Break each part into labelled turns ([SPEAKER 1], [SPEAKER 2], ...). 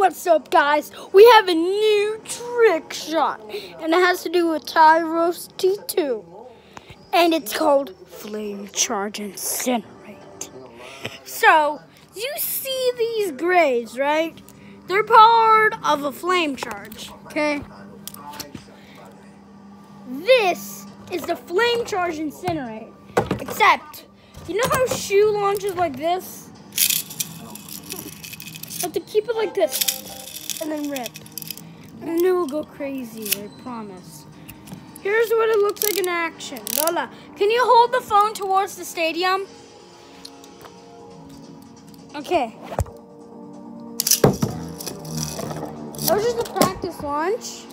[SPEAKER 1] What's up, guys? We have a new trick shot, and it has to do with Tyros T2. And it's called Flame Charge Incinerate. So, you see these grays, right? They're part of a flame charge, okay? This is the Flame Charge Incinerate. Except, you know how shoe launches like this? Have to keep it like this and then rip. And then it will go crazy, I promise. Here's what it looks like in action. Lola, can you hold the phone towards the stadium? Okay. That was just a practice launch.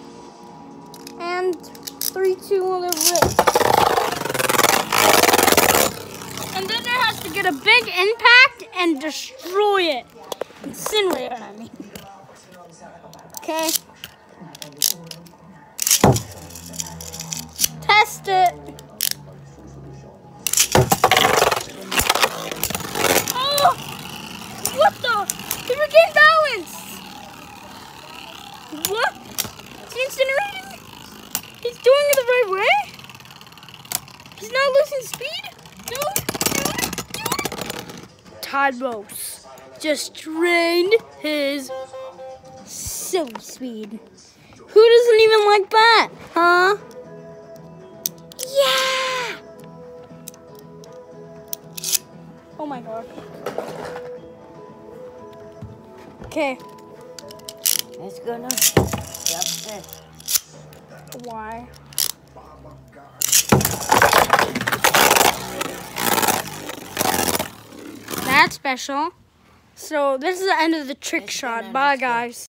[SPEAKER 1] And three, two, one, rip. And then it has to get a big impact and destroy it. Incinerate I mean. Okay. Test it. Oh! What the? He regained balance! Incinerating? He's doing it the right way? He's not losing speed? Just drained his silly speed. Who doesn't even like that, huh? Yeah! Oh my god. Okay.
[SPEAKER 2] It's gonna upset.
[SPEAKER 1] Why? That's special. So this is the end of the trick shot. Bye guys.